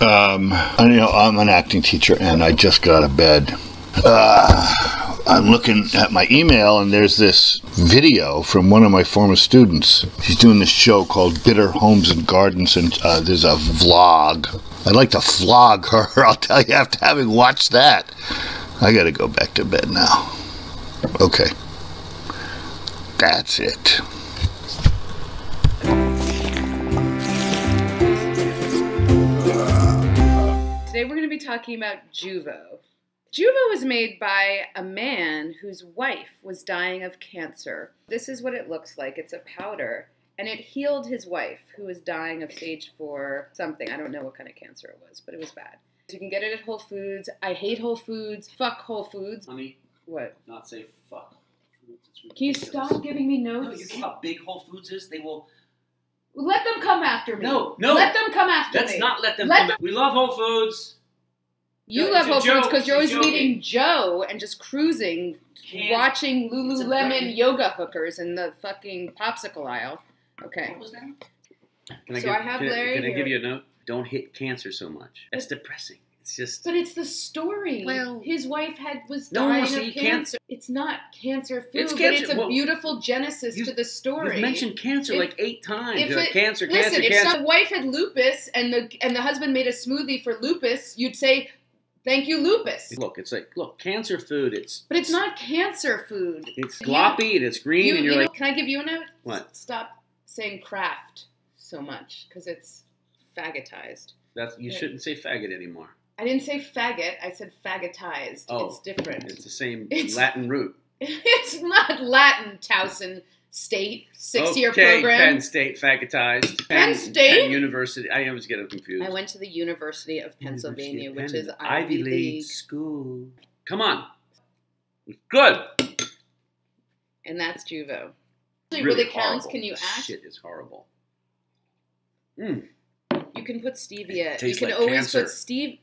Um, I you know I'm an acting teacher, and I just got of bed. Uh, I'm looking at my email, and there's this video from one of my former students. She's doing this show called Bitter Homes and Gardens, and uh, there's a vlog. I'd like to flog her. I'll tell you after having watched that. I got to go back to bed now. Okay. That's it. Today we're going to be talking about Juvo. Juvo was made by a man whose wife was dying of cancer. This is what it looks like. It's a powder. And it healed his wife, who was dying of stage four something. I don't know what kind of cancer it was, but it was bad. You can get it at Whole Foods. I hate Whole Foods. Fuck Whole Foods. Honey, What? not say fuck. Can you stop giving me No, notes? you know how big Whole Foods is? They will. Let them come after me. No, no. Let them come after me. Let's not let them. Let come. We love Whole Foods. You It's love a Whole Foods because you're always meeting Joe and just cruising, Can't- watching Lululemon yoga hookers in the fucking popsicle aisle. Okay. What was that? Can I, So give, I have can, Larry can I give you a note? Don't hit cancer so much. That's depressing. It's just But it's the story. Well- his wife had was No, dying see, of can't- cancer. It's not cancer food, It's but cancer. it's a Well, beautiful genesis you- to the story. you've mentioned cancer If- like eight times. if You're like, cancer, Listen, cancer, if cancer. some wife had lupus and the and the husband made a smoothie for lupus, you'd say, "Thank you, lupus." Look, it's like look, cancer food. It's But it's not cancer food. It's You- gloppy and it's green, You, and you're you know, like, can I give you a note? What? Stop saying craft so much because it's faggotized. that's you shouldn't say faggot anymore. I didn't say faggot. I said faggotized. Oh, it's different. It's the same It's- Latin root. It's not Latin, Towson State six-year okay, program. Penn State faggotized. Penn State? Penn University. I always get confused. I went to the University of Pennsylvania, University of which is Ivy League League, school. Come on, good. and that's Juvo. Actually, really, counts. Can you act? Shit is horrible. Mm. You can put stevia. You can like always cancer. put steve.